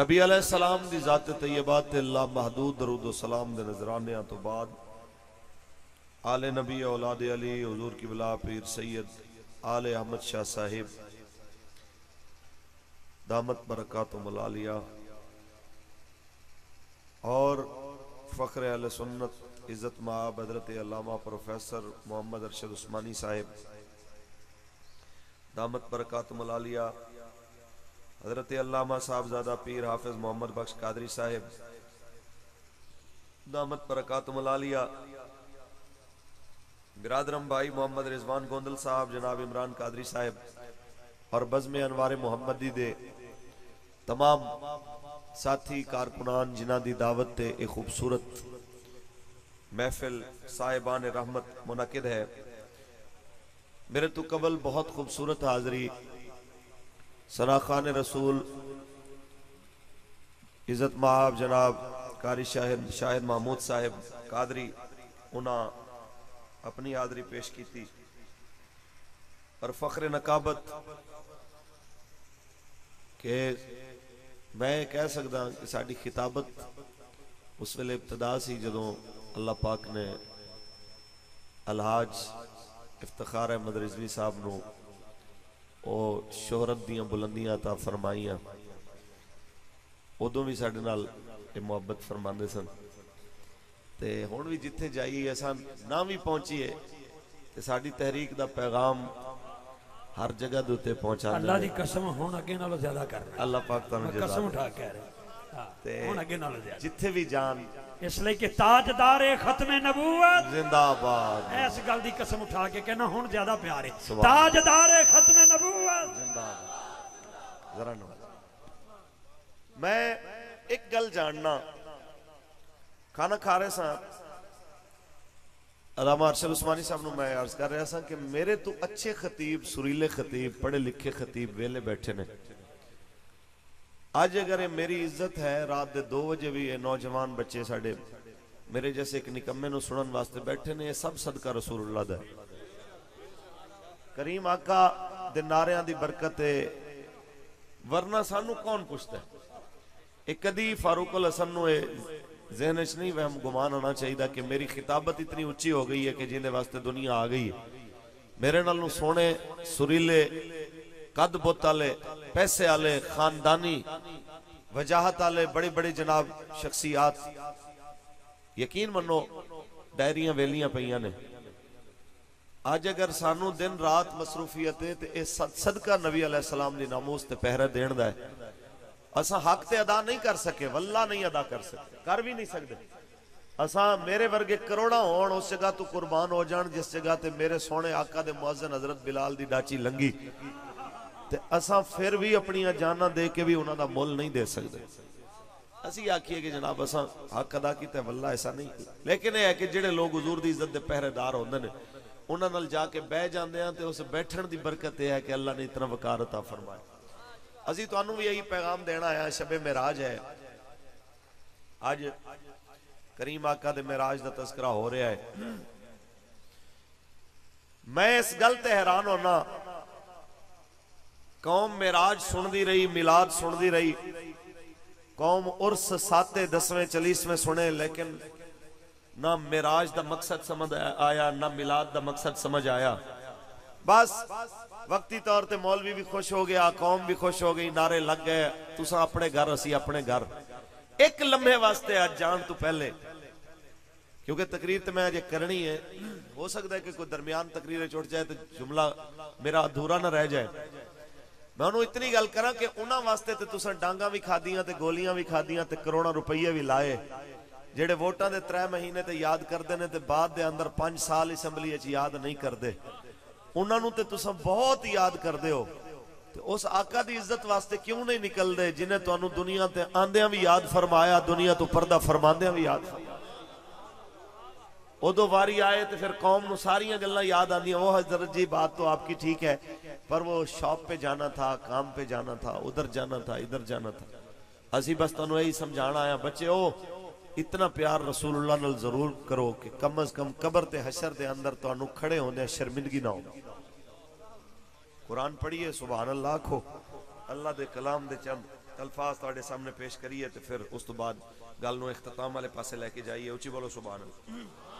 نبی علیہ السلام دی ذات طیبات تے اللہ محدود درود و سلام دے نظرانیاں تو بعد آل نبی اولاد علی، حضور کی بلا پیر سید، آل احمد شاہ صاحب، دامت برکات و ملالیہ اور فخر اہل سنت، عزت مآب حضرت علامہ پروفیسر محمد ارشد عثمانی صاحب، دامت برکات و ملالیہ حضرت علامہ صاحبزادہ پیر حافظ محمد بخش قادری صاحب، دامت برکات ملالیہ برادرم بھائی محمد رضوان گوندل صاحب، جناب عمران قادری صاحب، اور بزم انوار محمدی دے تمام ساتھی کارکنان جنہ دی دعوت تے ایک خوبصورت محفل صاحبان رحمت منعقد ہے۔ میرے تو قبل بہت خوبصورت حاضری سراخان رسول، عزت معاب جناب کاری شاہد شاہد محمود صاحب قادری، انہاں اپنی حاضری پیش کی تھی اور فخر نقابت کہ میں کہہ سکتا کہ ساڑھی خطابت اس ویلے ابتدا سی جدوں اللہ پاک نے الحاج افتخار احمد رضوی صاحب نو او شہرت دیاں بلندیاں تا فرمائیاں ادو بھی ساڑھے نال یہ محبت فرماندے سن۔ تے ہون بھی جتھے جائیے ایسا نہ بھی پہنچیے تے ساڑھی تحریک دا پیغام ہر جگہ دوتے پہنچا اللہ دی قسم ہون اگے نالو زیادہ کر اللہ پاک تانو میں جزا قسم اٹھا رہے تے ہون اگے نالو زیادہ۔ جتھے بھی جان۔ اس لیے کہ تاجدار ختم نبوت۔ زندہ آباد۔ ایس گل دی قسم اٹھا کے کہنا ہون زیادہ سبحان تاجدار ختم ذرا نو میں ایک گل جاننا، کھانا کھا رہے ساں۔ علامہ ارشد عثمانی صاحب نو میں عرض کر رہا سا کہ میرے تو اچھے خطیب، سریلے خطیب، پڑھے لکھے خطیب ویلے بیٹھے نے۔ آج اگر یہ میری عزت ہے، رات دے دو بجے بھی یہ نوجوان بچے ساڑے میرے جیسے ایک نکمے نو سنن واسطے بیٹھے نے، یہ سب صدقہ رسول اللہ دا ہے۔ کریم آقا دے ناریاں دی برکت ہے۔ ورنہ سانو کون پوچھتا ہے؟ ایک کدی فاروق الحسن نو اے ذہن اچ نہیں وہم گمان ہونا چاہیے کہ میری خطابت اتنی اچھی ہو گئی ہے کہ جن دے واسطے دنیا آ گئی ہے۔ میرے نال نو سونے سریلے قد بت والے پیسے والے خاندانی وجاہت والے بڑے بڑے جناب شخصیات۔ یقین منو، ڈائریاں ویلیاں پئیاں نے۔ آج اگر سانو دن رات مصروفیت ہے تے اے صدقہ نبی علیہ السلام دی ناموس تے پہرے دین دا ہے۔ اساں حق تے ادا نہیں کر سکے، واللہ نہیں ادا کر سکے، کر بھی نہیں سکتے اساں میرے ورگے کروڑا ہون، اس جگہ تو قربان ہو جان، جس جگہ تے میرے سونے آقا دے معزن حضرت بلال دی ڈاچی لنگی۔ تے اساں پھر بھی اپنی جانا دے کے بھی انہاں دا مول نہیں دے سکتے اسی آکھیے کہ جناب اساں حق ادا کیتا ہے، واللہ ایسا نہیں۔ لیکن یہ ہے کہ جڑے لوگ حضور دی عزت دے پہرے دار ہوندے نے انہاں نال جا کے بہ جاندے ہیں تے اس بیٹھن دی برکت یہ کہ اللہ نے اتنا وقار عطا فرمایا۔ اسی تانوں بھی یہی پیغام دینا آیا شب معراج ہے۔ آج کریم آقا دے معراج دا تذکرہ ہو رہا ہے۔ میں اس گل تے حیران ہونا، قوم معراج سن دی رہی، میلاد سن دی رہی۔ قوم عرس ساتے دسویں چلیسویں سنے، لیکن نہ معراج دا مقصد سمجھ آیا نہ میلاد دا مقصد سمجھ آیا بس وقتی طور تے مولوی بھی خوش ہو گیا قوم بھی خوش ہو گئی نعرے لگ گئے تساں اپنے گھر اسی اپنے گھر ایک لمحے واسطے آج جان تو پہلے کیونکہ تقریر تے میں آج کرنی ہے ہو سکتا ہے کہ کوئی درمیان تقریر چھوٹ جائے تو جملہ میرا ادھورا نہ رہ جائے میں انہوں اتنی گل کرا کہ انہاں واسطے تے تساں ڈانگاں بھی کھا دیاں تے گولیاں بھی کھا دیاں تے کروڑا روپیے بھی جڑے ووٹاں دے ترے مہینے تے یاد کر دینے تے بعد دے اندر پانچ سال اسمبلی اچ یاد نہیں کر دے انہاں نو تے تساں بہت یاد کر دے ہو۔ تے اس آقا دی عزت واسطے کیوں نہیں نکل دے جنہیں تانوں دنیا تے آندیاں بھی یاد فرمایا، دنیا تو پردہ فرماندیاں بھی یاد فرمایا۔ ادو واری آئے تو پھر قوم نو ساریاں یاد آندیاں وہ حضرت جی بات تو آپ کی ٹھیک ہے، پر وہ شاپ پہ جانا تھا، کام پہ جانا تھا، ادھر جانا تھا، ادھر جانا تھا۔ اسی بس تنو یہی سمجھانا آیا، بچے او اتنا پیار رسول اللہ نال ضرور کرو کہ کم از کم قبر تے حشر دے اندر تو انو کھڑے ہوندے شرمندگی نہ ہو۔ قرآن پڑھیے، سبحان اللہ کو۔ اللہ دے کلام دے چند الفاظ تواڈے سامنے پیش کریے تے پھر اس تو بعد گل اختتام والے پاسے لے کے جائیے۔ اچھی بولو، سبحان اللہ۔